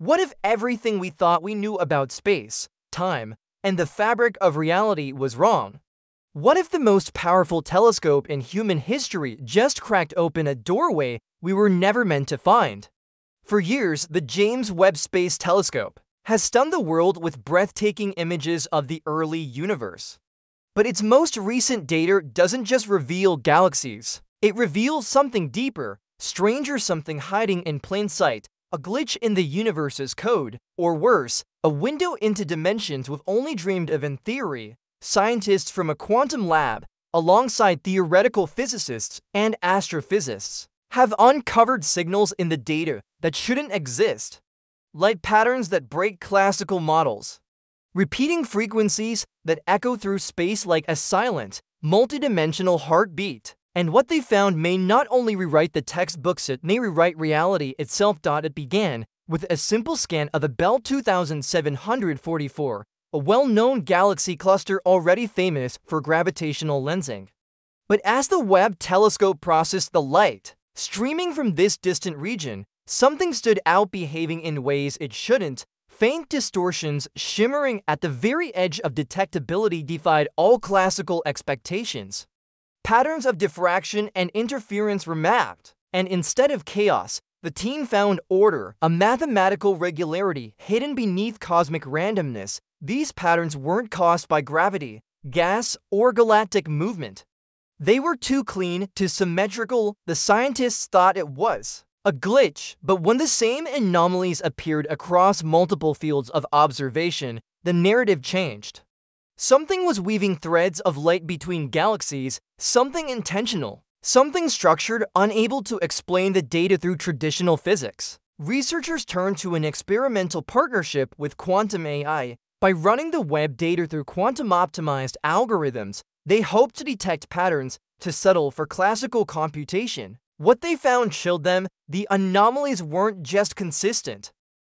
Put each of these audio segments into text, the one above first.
What if everything we thought we knew about space, time, and the fabric of reality was wrong? What if the most powerful telescope in human history just cracked open a doorway we were never meant to find? For years, the James Webb Space Telescope has stunned the world with breathtaking images of the early universe. But its most recent data doesn't just reveal galaxies, it reveals something deeper, stranger something hiding in plain sight a glitch in the universe's code, or worse, a window into dimensions we've only dreamed of in theory. Scientists from a quantum lab, alongside theoretical physicists and astrophysicists, have uncovered signals in the data that shouldn't exist. Light patterns that break classical models. Repeating frequencies that echo through space like a silent, multidimensional heartbeat. And what they found may not only rewrite the textbooks, it may rewrite reality itself. It began with a simple scan of the Abell 2744, a well-known galaxy cluster already famous for gravitational lensing. But as the Webb telescope processed the light, streaming from this distant region, something stood out behaving in ways it shouldn't. Faint distortions shimmering at the very edge of detectability defied all classical expectations. Patterns of diffraction and interference were mapped, and instead of chaos, the team found order, a mathematical regularity hidden beneath cosmic randomness. These patterns weren't caused by gravity, gas, or galactic movement. They were too clean, too symmetrical, the scientists thought it was. A glitch, but when the same anomalies appeared across multiple fields of observation, the narrative changed. Something was weaving threads of light between galaxies, something intentional, something structured, unable to explain the data through traditional physics. Researchers turned to an experimental partnership with quantum AI. By running the Webb data through quantum-optimized algorithms, they hoped to detect patterns to settle for classical computation. What they found chilled them, the anomalies weren't just consistent.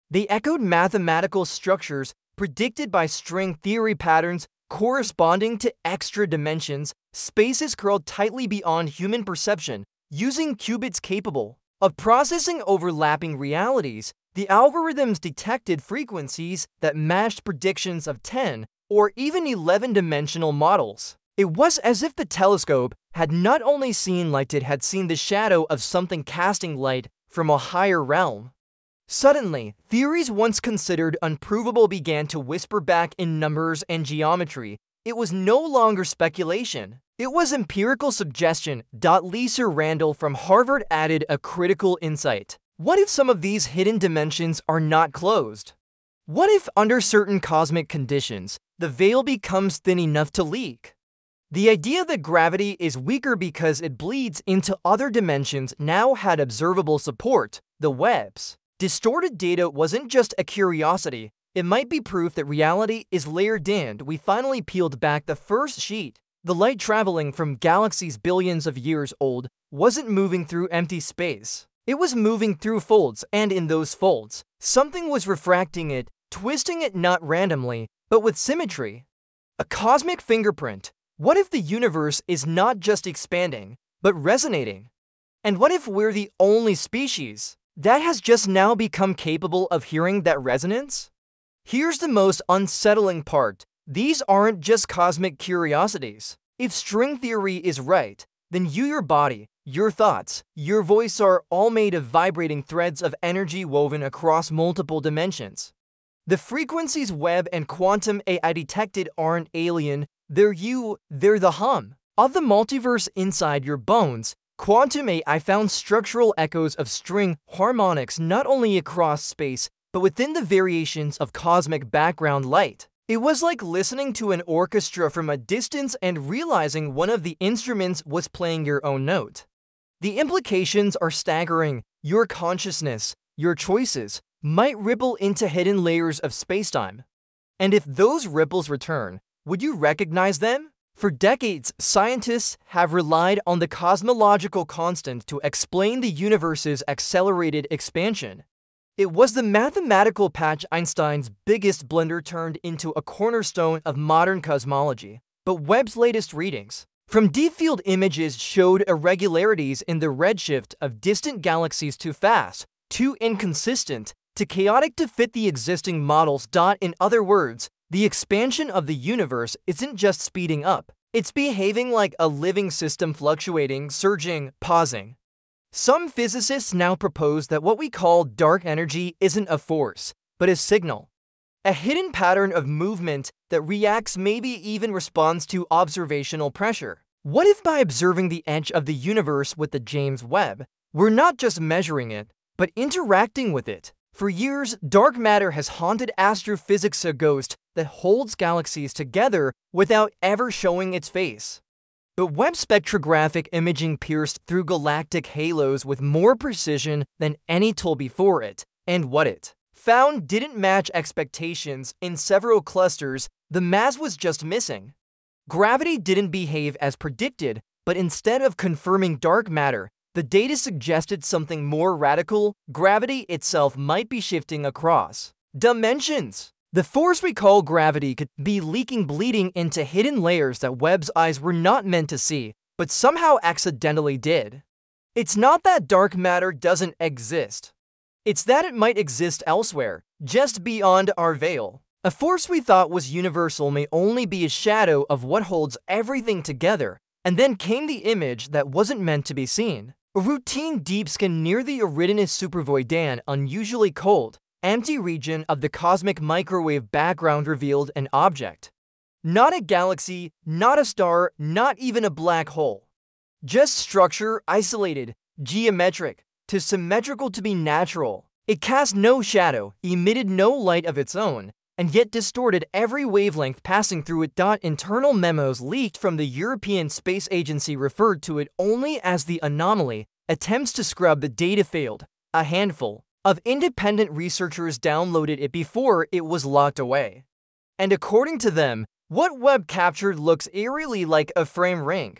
They echoed mathematical structures predicted by string theory patterns corresponding to extra dimensions, spaces curled tightly beyond human perception, using qubits capable of processing overlapping realities. The algorithms detected frequencies that matched predictions of 10 or even 11 dimensional models. It was as if the telescope had not only seen light, it had seen the shadow of something casting light from a higher realm. Suddenly, theories once considered unprovable began to whisper back in numbers and geometry. It was no longer speculation. It was empirical suggestion. Lisa Randall from Harvard added a critical insight. What if some of these hidden dimensions are not closed? What if, under certain cosmic conditions, the veil becomes thin enough to leak? The idea that gravity is weaker because it bleeds into other dimensions now had observable support, the Webb's. Distorted data wasn't just a curiosity, it might be proof that reality is layered in. We finally peeled back the first sheet. The light traveling from galaxies billions of years old wasn't moving through empty space. It was moving through folds, and in those folds, something was refracting it, twisting it not randomly, but with symmetry. A cosmic fingerprint. What if the universe is not just expanding, but resonating? And what if we're the only species that has just now become capable of hearing that resonance? Here's the most unsettling part. These aren't just cosmic curiosities. If string theory is right, then you, your body, your thoughts, your voice are all made of vibrating threads of energy woven across multiple dimensions. The frequencies Webb and quantum AI detected aren't alien, they're you, they're the hum of the multiverse inside your bones, Quantum eight, I found structural echoes of string harmonics not only across space, but within the variations of cosmic background light. It was like listening to an orchestra from a distance and realizing one of the instruments was playing your own note. The implications are staggering. Your consciousness, your choices, might ripple into hidden layers of spacetime. And if those ripples return, would you recognize them? For decades, scientists have relied on the cosmological constant to explain the universe's accelerated expansion. It was the mathematical patch Einstein's biggest blunder turned into a cornerstone of modern cosmology. But Webb's latest readings from deep field images showed irregularities in the redshift of distant galaxies too fast, too inconsistent, to chaotic to fit the existing models. In other words, the expansion of the universe isn't just speeding up, it's behaving like a living system fluctuating, surging, pausing. Some physicists now propose that what we call dark energy isn't a force, but a signal. A hidden pattern of movement that reacts maybe even responds to observational pressure. What if by observing the edge of the universe with the James Webb, we're not just measuring it, but interacting with it? For years, dark matter has haunted astrophysics a ghost that holds galaxies together without ever showing its face. But Webb spectrographic imaging pierced through galactic halos with more precision than any tool before it, and what it found didn't match expectations in several clusters, the mass was just missing. Gravity didn't behave as predicted, but instead of confirming dark matter, the data suggested something more radical, gravity itself might be shifting across dimensions. The force we call gravity could be leaking bleeding into hidden layers that Webb's eyes were not meant to see, but somehow accidentally did. It's not that dark matter doesn't exist. It's that it might exist elsewhere, just beyond our veil. A force we thought was universal may only be a shadow of what holds everything together, and then came the image that wasn't meant to be seen. A routine deep scan near the Eridanus supervoid an, unusually cold, empty region of the cosmic microwave background revealed an object. Not a galaxy, not a star, not even a black hole. Just structure, isolated, geometric, too symmetrical to be natural. It cast no shadow, emitted no light of its own, and yet distorted every wavelength passing through it. Internal memos leaked from the European Space Agency referred to it only as the anomaly. Attempts to scrub the data failed. A handful of independent researchers downloaded it before it was locked away. And according to them, what Webb captured looks eerily like a frame ring.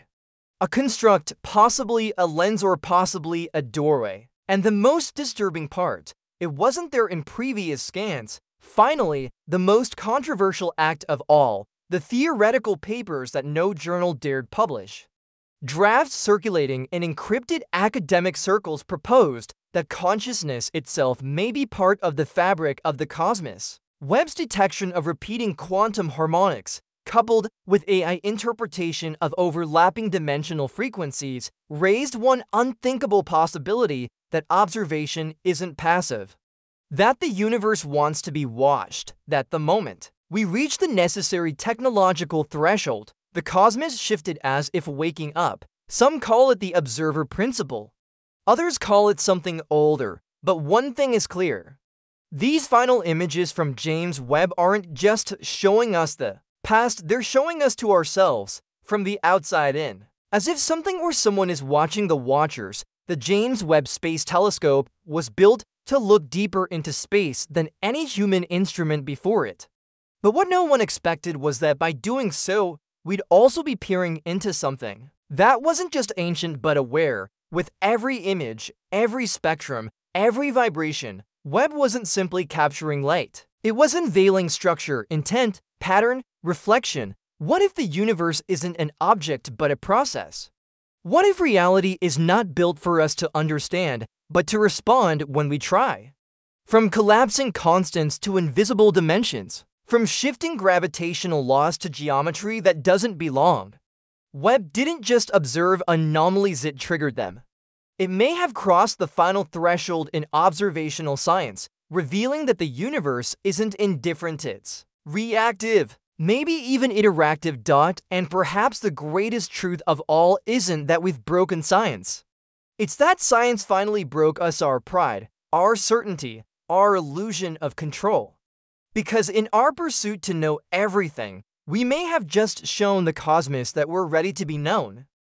A construct, possibly a lens or possibly a doorway. And the most disturbing part, it wasn't there in previous scans, Finally, the most controversial act of all, the theoretical papers that no journal dared publish. Drafts circulating in encrypted academic circles proposed that consciousness itself may be part of the fabric of the cosmos. Webb's detection of repeating quantum harmonics, coupled with AI interpretation of overlapping dimensional frequencies, raised one unthinkable possibility that observation isn't passive that the universe wants to be watched, that the moment we reach the necessary technological threshold, the cosmos shifted as if waking up. Some call it the observer principle. Others call it something older, but one thing is clear. These final images from James Webb aren't just showing us the past, they're showing us to ourselves, from the outside in. As if something or someone is watching the watchers, the James Webb Space Telescope was built to look deeper into space than any human instrument before it. But what no one expected was that by doing so, we'd also be peering into something that wasn't just ancient but aware. With every image, every spectrum, every vibration, Webb wasn't simply capturing light. It was unveiling structure, intent, pattern, reflection. What if the universe isn't an object but a process? What if reality is not built for us to understand, but to respond when we try. From collapsing constants to invisible dimensions, from shifting gravitational laws to geometry that doesn't belong. Webb didn't just observe anomalies that triggered them. It may have crossed the final threshold in observational science, revealing that the universe isn't indifferent, it's reactive, maybe even interactive. Dot, and perhaps the greatest truth of all isn't that we've broken science. It's that science finally broke us our pride, our certainty, our illusion of control. Because in our pursuit to know everything, we may have just shown the cosmos that we're ready to be known.